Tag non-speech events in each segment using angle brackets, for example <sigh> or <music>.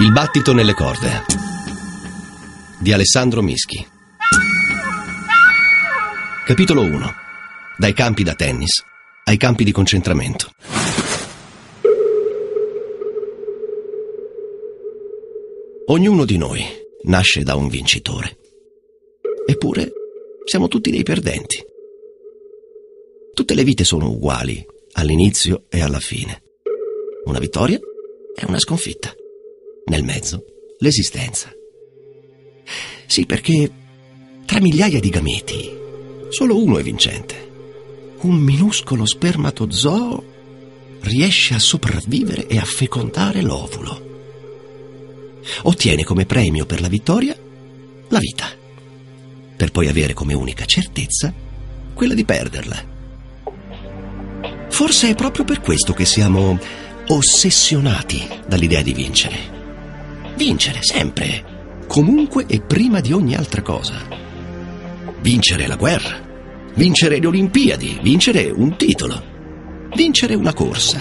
Il battito nelle corde di Alessandro Mischi. Capitolo 1. Dai campi da tennis ai campi di concentramento. Ognuno di noi nasce da un vincitore. Eppure siamo tutti dei perdenti. Tutte le vite sono uguali all'inizio e alla fine. Una vittoria e una sconfitta. Nel mezzo, l'esistenza. Sì, perché tra migliaia di gameti, solo uno è vincente. Un minuscolo spermatozoo riesce a sopravvivere e a fecondare l'ovulo. Ottiene come premio per la vittoria la vita, per poi avere come unica certezza quella di perderla. Forse è proprio per questo che siamo ossessionati dall'idea di vincere. Vincere sempre, comunque e prima di ogni altra cosa. Vincere la guerra, vincere le Olimpiadi, vincere un titolo, vincere una corsa.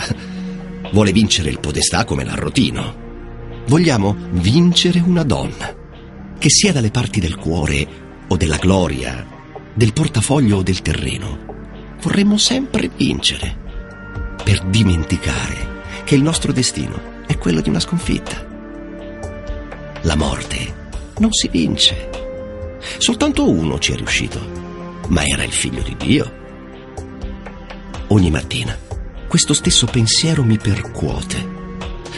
Vuole vincere il podestà come l'arrotino. Vogliamo vincere una donna, che sia dalle parti del cuore o della gloria, del portafoglio o del terreno. Vorremmo sempre vincere, per dimenticare che il nostro destino è quello di una sconfitta. La morte non si vince. Soltanto uno ci è riuscito, ma era il figlio di Dio. Ogni mattina questo stesso pensiero mi percuote,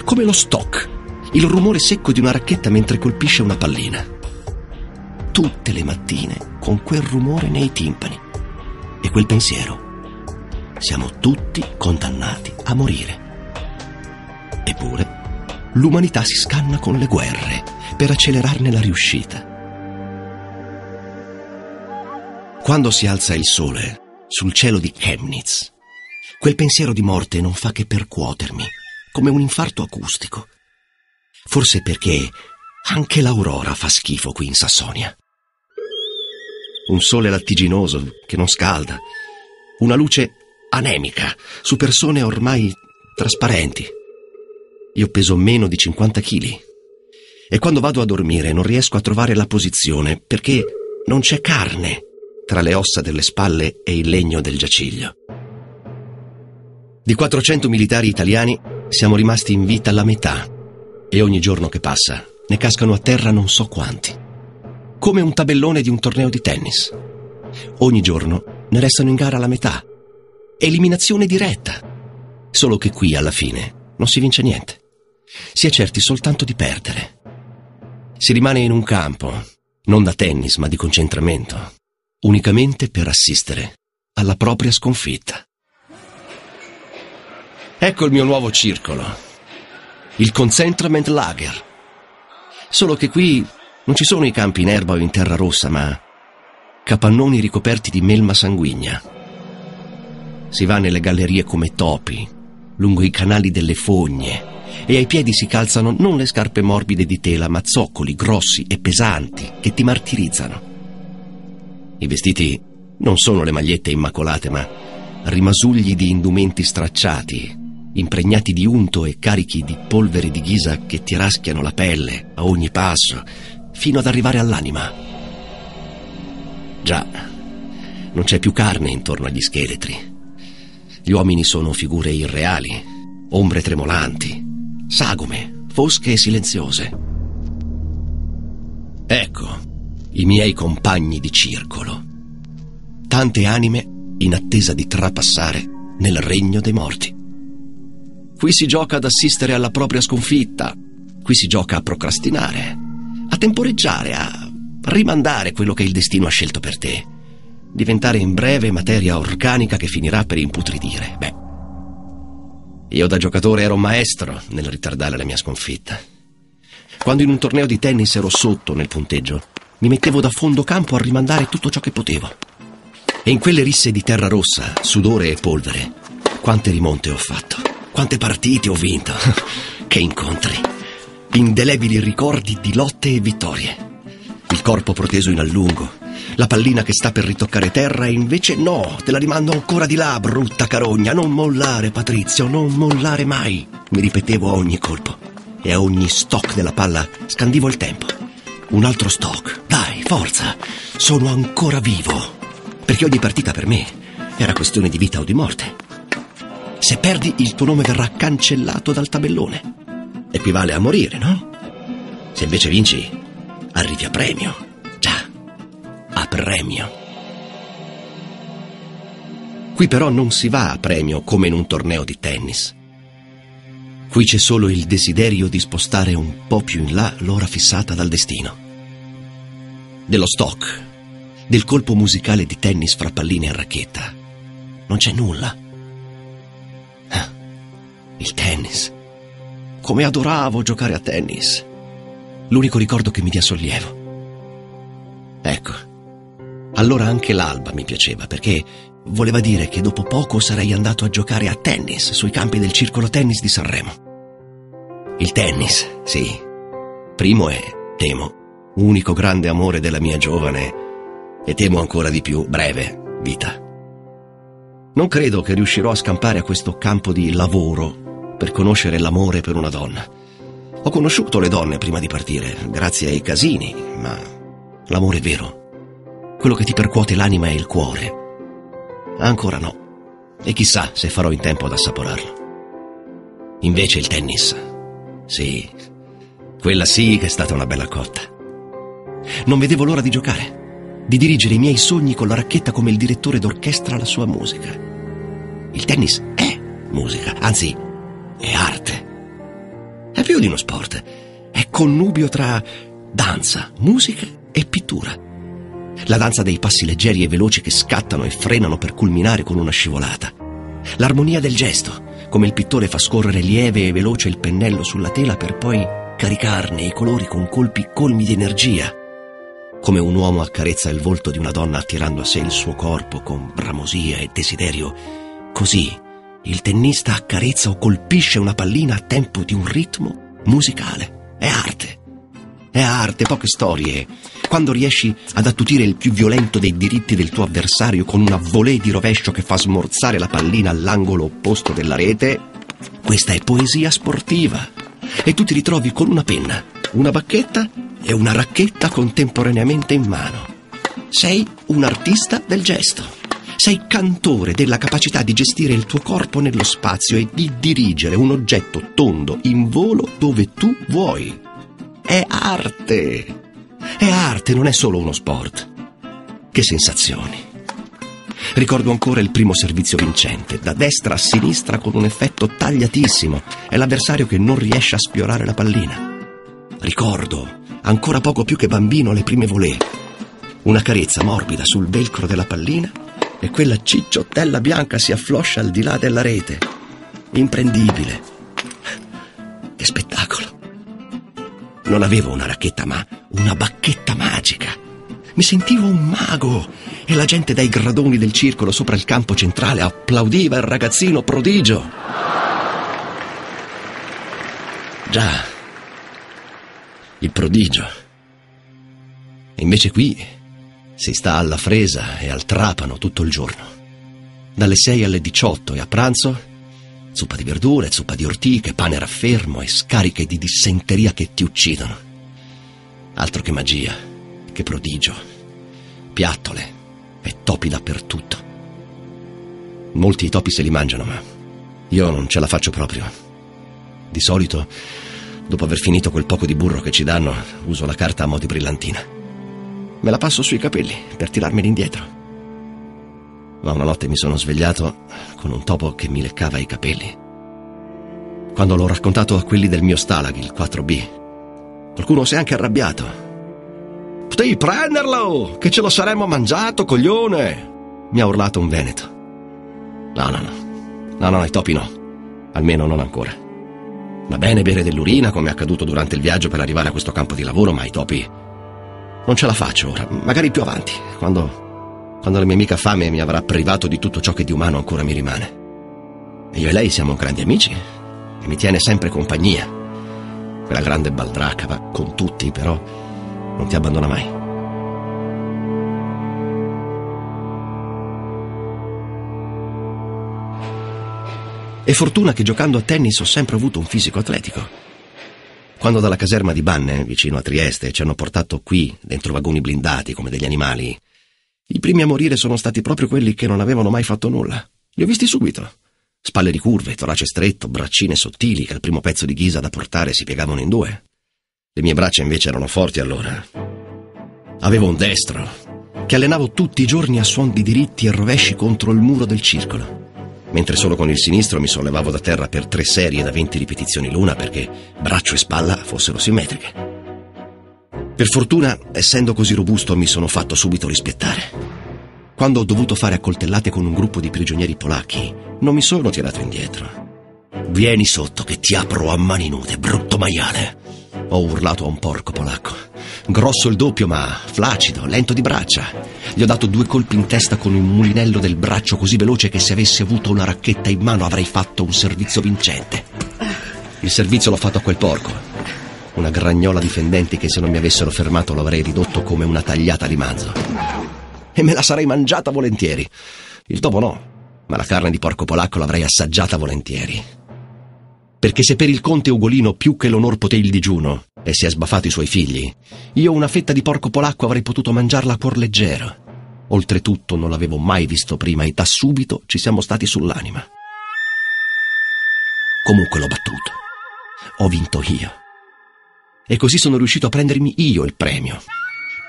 come lo stock, il rumore secco di una racchetta mentre colpisce una pallina. Tutte le mattine con quel rumore nei timpani e quel pensiero. Siamo tutti condannati a morire. Eppure, l'umanità si scanna con le guerre per accelerarne la riuscita. Quando si alza il sole sul cielo di Chemnitz, quel pensiero di morte non fa che percuotermi, come un infarto acustico. Forse perché anche l'aurora fa schifo qui in Sassonia. Un sole lattiginoso che non scalda, una luce anemica su persone ormai trasparenti. Io peso meno di 50 kg e quando vado a dormire non riesco a trovare la posizione perché non c'è carne tra le ossa delle spalle e il legno del giaciglio. Di 400 militari italiani siamo rimasti in vita la metà e ogni giorno che passa ne cascano a terra non so quanti. Come un tabellone di un torneo di tennis. Ogni giorno ne restano in gara la metà. Eliminazione diretta. Solo che qui alla fine non si vince niente. Si è certi soltanto di perdere. Si rimane in un campo, non da tennis ma di concentramento, unicamente per assistere alla propria sconfitta. Ecco il mio nuovo circolo, il Concentrament Lager. Solo che qui non ci sono i campi in erba o in terra rossa, ma capannoni ricoperti di melma sanguigna. Si va nelle gallerie come topi, lungo i canali delle fogne, e ai piedi si calzano non le scarpe morbide di tela, ma zoccoli grossi e pesanti che ti martirizzano. I vestiti non sono le magliette immacolate, ma rimasugli di indumenti stracciati, impregnati di unto e carichi di polvere di ghisa che ti raschiano la pelle a ogni passo, fino ad arrivare all'anima. Già, non c'è più carne intorno agli scheletri. Gli uomini sono figure irreali, ombre tremolanti, sagome, fosche e silenziose. Ecco i miei compagni di circolo. Tante anime in attesa di trapassare nel regno dei morti. Qui si gioca ad assistere alla propria sconfitta, qui si gioca a procrastinare, a temporeggiare, a rimandare quello che il destino ha scelto per te, diventare in breve materia organica che finirà per imputridire. Beh, io da giocatore ero maestro nel ritardare la mia sconfitta. Quando in un torneo di tennis ero sotto nel punteggio, mi mettevo da fondo campo a rimandare tutto ciò che potevo. E in quelle risse di terra rossa, sudore e polvere, quante rimonte ho fatto, quante partite ho vinto, <laughs> che incontri, indelebili ricordi di lotte e vittorie. Il corpo proteso in allungo, la pallina che sta per ritoccare terra e invece no, te la rimando ancora di là, brutta carogna. Non mollare, Patrizio, non mollare mai, mi ripetevo a ogni colpo. e a ogni stock della palla scandivo il tempo. Un altro stock. Dai, forza! Sono ancora vivo. Perché ogni partita per me era questione di vita o di morte. Se perdi, il tuo nome verrà cancellato dal tabellone. Equivale a morire, no? Se invece vinci, arrivi a premio. Premio. Qui però non si va a premio come in un torneo di tennis. Qui c'è solo il desiderio di spostare un po' più in là l'ora fissata dal destino. Dello stock, del colpo musicale di tennis fra palline e racchetta. Non c'è nulla. Ah, il tennis. Come adoravo giocare a tennis. L'unico ricordo che mi dia sollievo. Ecco, allora anche l'alba mi piaceva perché voleva dire che dopo poco sarei andato a giocare a tennis sui campi del circolo tennis di Sanremo. Il tennis, sì. Primo e, temo, unico grande amore della mia giovane e temo ancora di più breve vita. Non credo che riuscirò a scampare a questo campo di lavoro per conoscere l'amore per una donna. Ho conosciuto le donne prima di partire, grazie ai casini, ma l'amore vero, quello che ti percuote l'anima e il cuore, Ancora no. E chissà se farò in tempo ad assaporarlo. Invece il tennis. Sì, quella sì che è stata una bella cotta. Non vedevo l'ora di giocare, di dirigere i miei sogni con la racchetta come il direttore d'orchestra la sua musica. Il tennis è musica, anzi, è arte. È più di uno sport. È connubio tra danza, musica e pittura la danza dei passi leggeri e veloci che scattano e frenano per culminare con una scivolata. L'armonia del gesto, come il pittore fa scorrere lieve e veloce il pennello sulla tela per poi caricarne i colori con colpi colmi di energia. Come un uomo accarezza il volto di una donna attirando a sé il suo corpo con bramosia e desiderio, così il tennista accarezza o colpisce una pallina a tempo di un ritmo musicale. È arte. È arte, poche storie. Quando riesci ad attutire il più violento dei diritti del tuo avversario con una volée di rovescio che fa smorzare la pallina all'angolo opposto della rete, questa è poesia sportiva. E tu ti ritrovi con una penna, una bacchetta e una racchetta contemporaneamente in mano. Sei un artista del gesto. Sei cantore della capacità di gestire il tuo corpo nello spazio e di dirigere un oggetto tondo in volo dove tu vuoi. È arte. È arte, non è solo uno sport. Che sensazioni. Ricordo ancora il primo servizio vincente, da destra a sinistra con un effetto tagliatissimo. È l'avversario che non riesce a sfiorare la pallina. Ricordo, ancora poco più che bambino, le prime volée. Una carezza morbida sul velcro della pallina e quella cicciottella bianca si affloscia al di là della rete. Imprendibile. Che spettacolo. Non avevo una racchetta, ma una bacchetta magica. Mi sentivo un mago e la gente dai gradoni del circolo sopra il campo centrale applaudiva il ragazzino prodigio. Già, il prodigio. Invece qui si sta alla fresa e al trapano tutto il giorno. Dalle 6 alle 18 e a pranzo Zuppa di verdure, zuppa di ortiche, pane raffermo e scariche di dissenteria che ti uccidono. Altro che magia, che prodigio. Piattole e topi dappertutto. Molti i topi se li mangiano, ma io non ce la faccio proprio. Di solito, dopo aver finito quel poco di burro che ci danno, uso la carta a mo' di brillantina. Me la passo sui capelli per tirarmeli indietro ma una notte mi sono svegliato con un topo che mi leccava i capelli. Quando l'ho raccontato a quelli del mio Stalag, il 4B, qualcuno si è anche arrabbiato. Potevi prenderlo, che ce lo saremmo mangiato, coglione! Mi ha urlato un veneto. No, no, no. No, no, i topi no. Almeno non ancora. Va bene bere dell'urina, come è accaduto durante il viaggio per arrivare a questo campo di lavoro, ma i topi... Non ce la faccio ora, magari più avanti, quando quando la mia amica fame mi avrà privato di tutto ciò che di umano ancora mi rimane. E io e lei siamo grandi amici e mi tiene sempre compagnia. Quella grande baldracca va con tutti, però non ti abbandona mai. È fortuna che giocando a tennis ho sempre avuto un fisico atletico. Quando dalla caserma di Banne, vicino a Trieste, ci hanno portato qui, dentro vagoni blindati come degli animali, i primi a morire sono stati proprio quelli che non avevano mai fatto nulla. Li ho visti subito. Spalle ricurve, torace stretto, braccine sottili che al primo pezzo di ghisa da portare si piegavano in due. Le mie braccia invece erano forti allora. Avevo un destro, che allenavo tutti i giorni a suon di diritti e rovesci contro il muro del circolo mentre solo con il sinistro mi sollevavo da terra per tre serie da 20 ripetizioni l'una perché braccio e spalla fossero simmetriche. Per fortuna, essendo così robusto, mi sono fatto subito rispettare. Quando ho dovuto fare accoltellate con un gruppo di prigionieri polacchi, non mi sono tirato indietro. Vieni sotto che ti apro a mani nude, brutto maiale. Ho urlato a un porco polacco. Grosso il doppio, ma flaccido, lento di braccia. Gli ho dato due colpi in testa con il mulinello del braccio così veloce che se avessi avuto una racchetta in mano avrei fatto un servizio vincente. Il servizio l'ho fatto a quel porco. Una gragnola di fendenti che se non mi avessero fermato lo avrei ridotto come una tagliata di manzo. E me la sarei mangiata volentieri. Il topo no, ma la carne di porco polacco l'avrei assaggiata volentieri perché se per il conte Ugolino più che l'onor poté il digiuno e si è sbaffato i suoi figli, io una fetta di porco polacco avrei potuto mangiarla a cuor leggero. Oltretutto non l'avevo mai visto prima e da subito ci siamo stati sull'anima. Comunque l'ho battuto. Ho vinto io. E così sono riuscito a prendermi io il premio.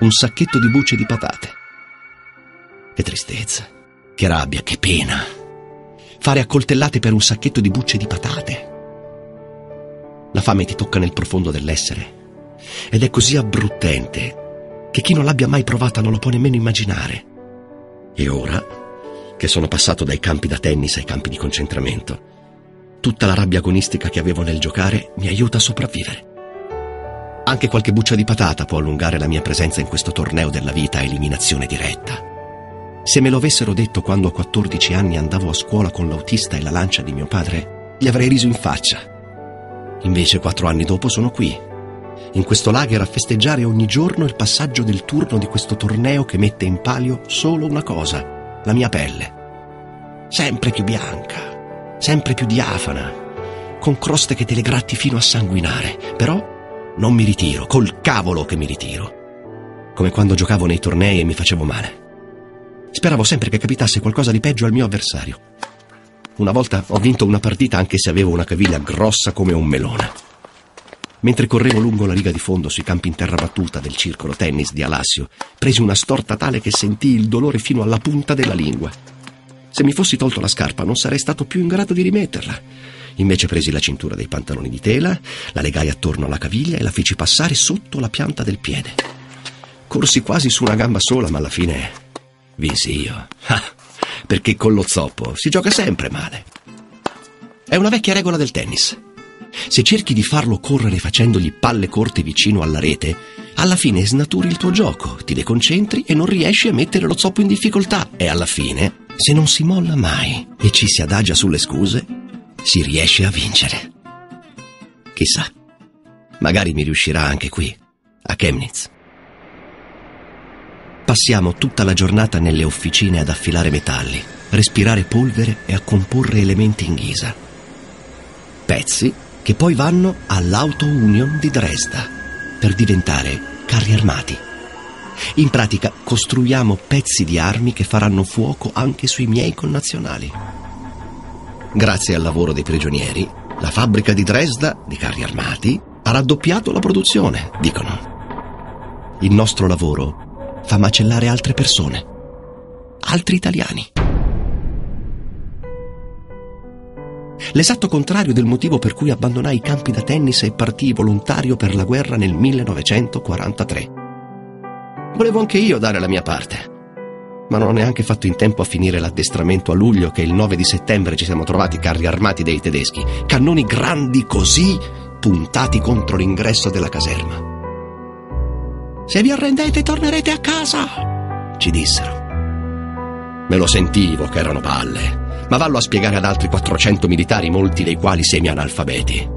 Un sacchetto di bucce di patate. Che tristezza, che rabbia, che pena. Fare accoltellate per un sacchetto di bucce di patate. La fame ti tocca nel profondo dell'essere ed è così abbruttente che chi non l'abbia mai provata non lo può nemmeno immaginare. E ora, che sono passato dai campi da tennis ai campi di concentramento, tutta la rabbia agonistica che avevo nel giocare mi aiuta a sopravvivere. Anche qualche buccia di patata può allungare la mia presenza in questo torneo della vita a eliminazione diretta. Se me lo avessero detto quando a 14 anni andavo a scuola con l'autista e la lancia di mio padre, gli avrei riso in faccia Invece quattro anni dopo sono qui, in questo lager a festeggiare ogni giorno il passaggio del turno di questo torneo che mette in palio solo una cosa, la mia pelle. Sempre più bianca, sempre più diafana, con croste che te le gratti fino a sanguinare. Però non mi ritiro, col cavolo che mi ritiro. Come quando giocavo nei tornei e mi facevo male. Speravo sempre che capitasse qualcosa di peggio al mio avversario. Una volta ho vinto una partita anche se avevo una caviglia grossa come un melone. Mentre correvo lungo la riga di fondo sui campi in terra battuta del circolo tennis di Alassio, presi una storta tale che sentii il dolore fino alla punta della lingua. Se mi fossi tolto la scarpa non sarei stato più in grado di rimetterla. Invece presi la cintura dei pantaloni di tela, la legai attorno alla caviglia e la feci passare sotto la pianta del piede. Corsi quasi su una gamba sola, ma alla fine vinsi io. Ah, perché con lo zoppo si gioca sempre male. È una vecchia regola del tennis. Se cerchi di farlo correre facendogli palle corte vicino alla rete, alla fine snaturi il tuo gioco, ti deconcentri e non riesci a mettere lo zoppo in difficoltà. E alla fine, se non si molla mai e ci si adagia sulle scuse, si riesce a vincere. Chissà, magari mi riuscirà anche qui, a Chemnitz. Passiamo tutta la giornata nelle officine ad affilare metalli, respirare polvere e a comporre elementi in ghisa. Pezzi che poi vanno all'Auto Union di Dresda per diventare carri armati. In pratica costruiamo pezzi di armi che faranno fuoco anche sui miei connazionali. Grazie al lavoro dei prigionieri, la fabbrica di Dresda di carri armati ha raddoppiato la produzione, dicono. Il nostro lavoro fa macellare altre persone, altri italiani. L'esatto contrario del motivo per cui abbandonai i campi da tennis e partii volontario per la guerra nel 1943. Volevo anche io dare la mia parte, ma non ho neanche fatto in tempo a finire l'addestramento a luglio che il 9 di settembre ci siamo trovati carri armati dei tedeschi, cannoni grandi così puntati contro l'ingresso della caserma. Se vi arrendete tornerete a casa, ci dissero. Me lo sentivo che erano palle, ma vallo a spiegare ad altri 400 militari, molti dei quali semi-analfabeti.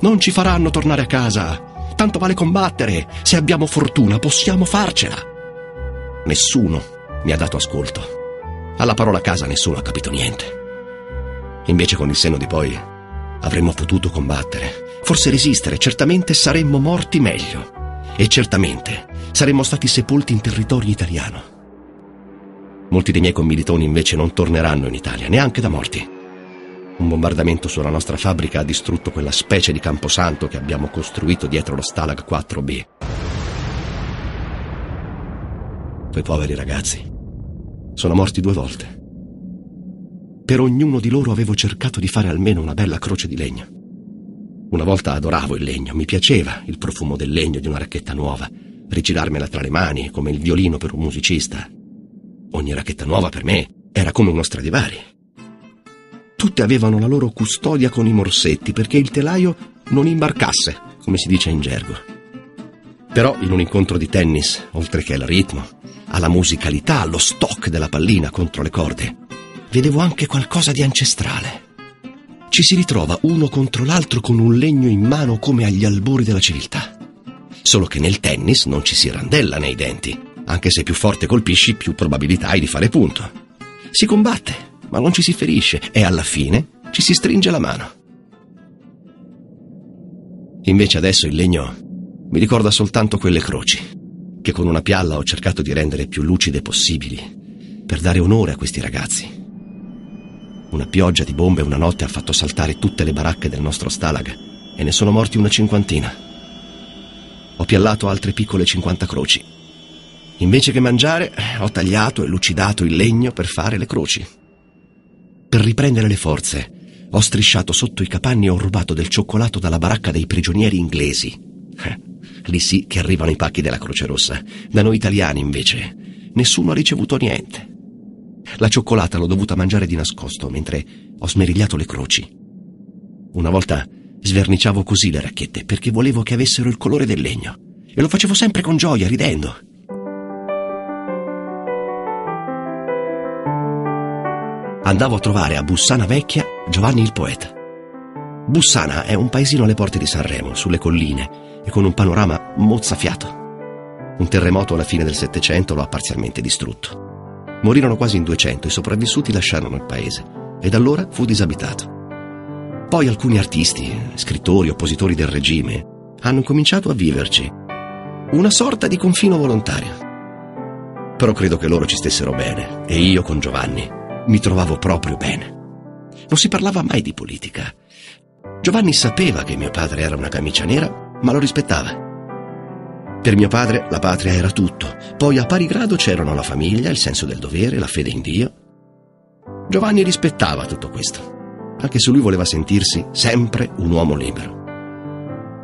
Non ci faranno tornare a casa. Tanto vale combattere. Se abbiamo fortuna possiamo farcela. Nessuno mi ha dato ascolto. Alla parola casa nessuno ha capito niente. Invece con il senno di poi Avremmo potuto combattere, forse resistere, certamente saremmo morti meglio. E certamente saremmo stati sepolti in territorio italiano. Molti dei miei commilitoni invece non torneranno in Italia, neanche da morti. Un bombardamento sulla nostra fabbrica ha distrutto quella specie di camposanto che abbiamo costruito dietro lo Stalag 4B. Quei poveri ragazzi sono morti due volte. Per ognuno di loro avevo cercato di fare almeno una bella croce di legno. Una volta adoravo il legno, mi piaceva il profumo del legno di una racchetta nuova, rigirarmela tra le mani come il violino per un musicista. Ogni racchetta nuova per me era come uno Stradivari. Tutte avevano la loro custodia con i morsetti perché il telaio non imbarcasse, come si dice in gergo. Però in un incontro di tennis, oltre che al ritmo, alla musicalità, allo stock della pallina contro le corde, vedevo anche qualcosa di ancestrale. Ci si ritrova uno contro l'altro con un legno in mano come agli albori della civiltà. Solo che nel tennis non ci si randella nei denti. Anche se più forte colpisci, più probabilità hai di fare punto. Si combatte, ma non ci si ferisce e alla fine ci si stringe la mano. Invece adesso il legno mi ricorda soltanto quelle croci, che con una pialla ho cercato di rendere più lucide possibili, per dare onore a questi ragazzi. Una pioggia di bombe una notte ha fatto saltare tutte le baracche del nostro stalag e ne sono morti una cinquantina. Ho piallato altre piccole cinquanta croci. Invece che mangiare, ho tagliato e lucidato il legno per fare le croci. Per riprendere le forze, ho strisciato sotto i capanni e ho rubato del cioccolato dalla baracca dei prigionieri inglesi. Lì sì che arrivano i pacchi della Croce Rossa. Da noi italiani, invece, nessuno ha ricevuto niente. La cioccolata l'ho dovuta mangiare di nascosto mentre ho smerigliato le croci. Una volta sverniciavo così le racchette perché volevo che avessero il colore del legno e lo facevo sempre con gioia, ridendo. Andavo a trovare a Bussana Vecchia Giovanni il poeta. Bussana è un paesino alle porte di Sanremo, sulle colline, e con un panorama mozzafiato. Un terremoto alla fine del Settecento lo ha parzialmente distrutto. Morirono quasi in 200, i sopravvissuti lasciarono il paese e da allora fu disabitato. Poi alcuni artisti, scrittori, oppositori del regime, hanno cominciato a viverci. Una sorta di confino volontario. Però credo che loro ci stessero bene e io con Giovanni mi trovavo proprio bene. Non si parlava mai di politica. Giovanni sapeva che mio padre era una camicia nera, ma lo rispettava. Per mio padre la patria era tutto, poi a pari grado c'erano la famiglia, il senso del dovere, la fede in Dio. Giovanni rispettava tutto questo, anche se lui voleva sentirsi sempre un uomo libero.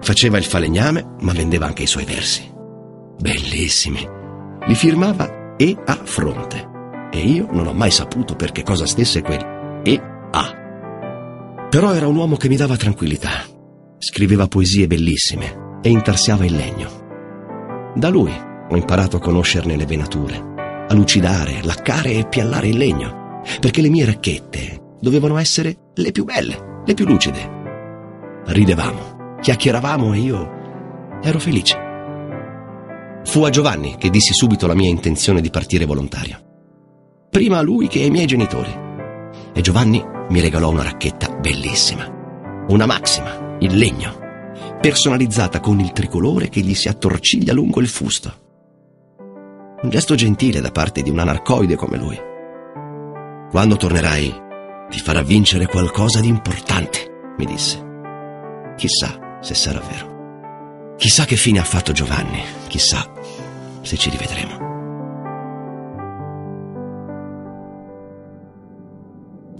Faceva il falegname, ma vendeva anche i suoi versi. Bellissimi. Li firmava E a fronte. E io non ho mai saputo per che cosa stesse quel E a. Però era un uomo che mi dava tranquillità. Scriveva poesie bellissime e intarsiava il legno. Da lui ho imparato a conoscerne le venature, a lucidare, laccare e piallare il legno, perché le mie racchette dovevano essere le più belle, le più lucide. Ridevamo, chiacchieravamo e io ero felice. Fu a Giovanni che dissi subito la mia intenzione di partire volontario. Prima a lui che ai miei genitori. E Giovanni mi regalò una racchetta bellissima, una maxima, in legno personalizzata con il tricolore che gli si attorciglia lungo il fusto. Un gesto gentile da parte di un anarcoide come lui. Quando tornerai ti farà vincere qualcosa di importante, mi disse. Chissà se sarà vero. Chissà che fine ha fatto Giovanni, chissà se ci rivedremo.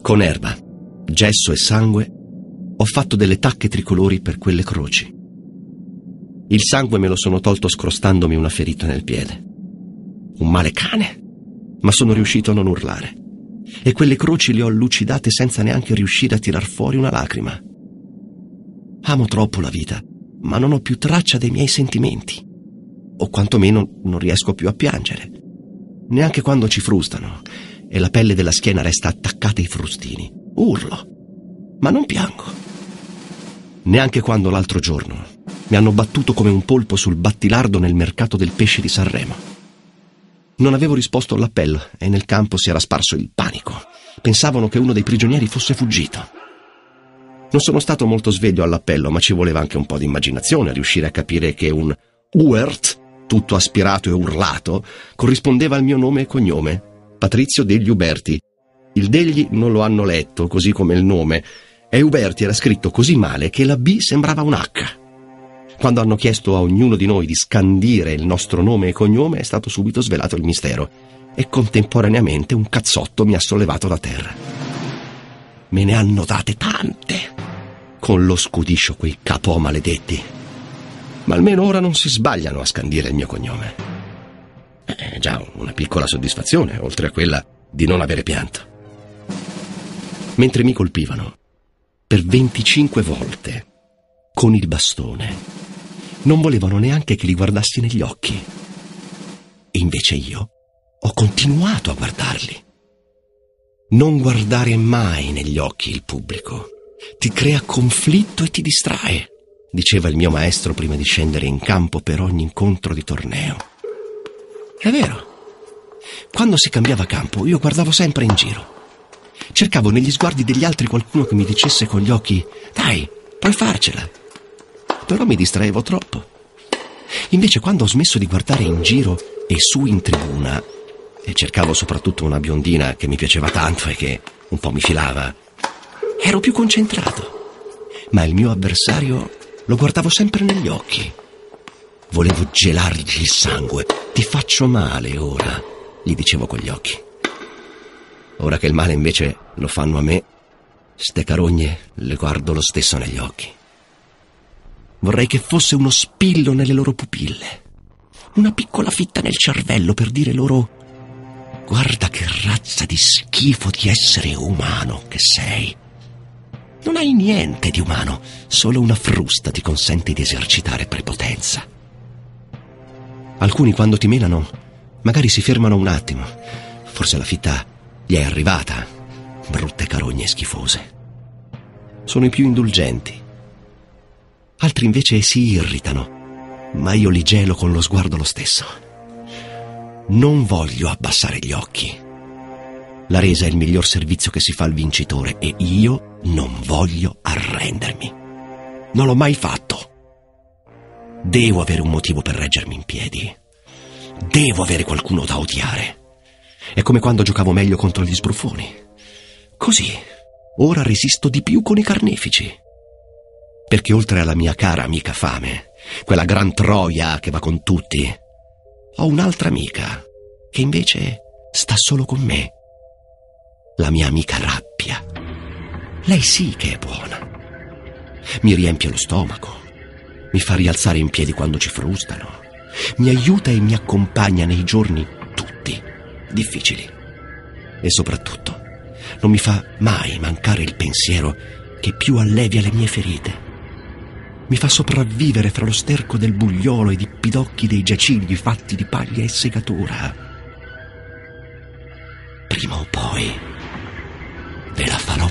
Con erba, gesso e sangue ho fatto delle tacche tricolori per quelle croci. Il sangue me lo sono tolto scrostandomi una ferita nel piede. Un male cane, ma sono riuscito a non urlare. E quelle croci le ho lucidate senza neanche riuscire a tirar fuori una lacrima. Amo troppo la vita, ma non ho più traccia dei miei sentimenti. O quantomeno non riesco più a piangere. Neanche quando ci frustano e la pelle della schiena resta attaccata ai frustini. Urlo, ma non piango neanche quando l'altro giorno mi hanno battuto come un polpo sul battilardo nel mercato del pesce di Sanremo. Non avevo risposto all'appello e nel campo si era sparso il panico. Pensavano che uno dei prigionieri fosse fuggito. Non sono stato molto sveglio all'appello, ma ci voleva anche un po' di immaginazione a riuscire a capire che un Uert, tutto aspirato e urlato, corrispondeva al mio nome e cognome, Patrizio degli Uberti. Il degli non lo hanno letto, così come il nome, e Uberti era scritto così male che la B sembrava un H. Quando hanno chiesto a ognuno di noi di scandire il nostro nome e cognome è stato subito svelato il mistero e contemporaneamente un cazzotto mi ha sollevato da terra. Me ne hanno date tante con lo scudiscio quei capò maledetti. Ma almeno ora non si sbagliano a scandire il mio cognome. È già una piccola soddisfazione, oltre a quella di non avere pianto. Mentre mi colpivano, per 25 volte, con il bastone, non volevano neanche che li guardassi negli occhi. E invece io ho continuato a guardarli. Non guardare mai negli occhi il pubblico ti crea conflitto e ti distrae, diceva il mio maestro prima di scendere in campo per ogni incontro di torneo. È vero. Quando si cambiava campo io guardavo sempre in giro. Cercavo negli sguardi degli altri qualcuno che mi dicesse con gli occhi Dai, puoi farcela. Però mi distraevo troppo. Invece quando ho smesso di guardare in giro e su in tribuna, e cercavo soprattutto una biondina che mi piaceva tanto e che un po' mi filava, Ero più concentrato, ma il mio avversario lo guardavo sempre negli occhi. Volevo gelargli il sangue. Ti faccio male ora, gli dicevo con gli occhi. Ora che il male invece lo fanno a me, ste carogne le guardo lo stesso negli occhi. Vorrei che fosse uno spillo nelle loro pupille, una piccola fitta nel cervello per dire loro guarda che razza di schifo di essere umano che sei. Non hai niente di umano, solo una frusta ti consente di esercitare prepotenza. Alcuni quando ti menano magari si fermano un attimo. Forse la fitta gli è arrivata. Brutte carogne schifose. Sono i più indulgenti. Altri invece si irritano, ma io li gelo con lo sguardo lo stesso. Non voglio abbassare gli occhi. La resa è il miglior servizio che si fa al vincitore e io non voglio arrendermi. Non l'ho mai fatto. Devo avere un motivo per reggermi in piedi. Devo avere qualcuno da odiare. È come quando giocavo meglio contro gli sbruffoni. Così, ora resisto di più con i carnefici. Perché oltre alla mia cara amica fame, quella gran troia che va con tutti, ho un'altra amica che invece sta solo con me la mia amica Rappia. Lei sì che è buona. Mi riempie lo stomaco, mi fa rialzare in piedi quando ci frustano, mi aiuta e mi accompagna nei giorni difficili. E soprattutto non mi fa mai mancare il pensiero che più allevia le mie ferite. Mi fa sopravvivere fra lo sterco del bugliolo ed i pidocchi dei giacigli fatti di paglia e segatura. Prima o poi ve la farò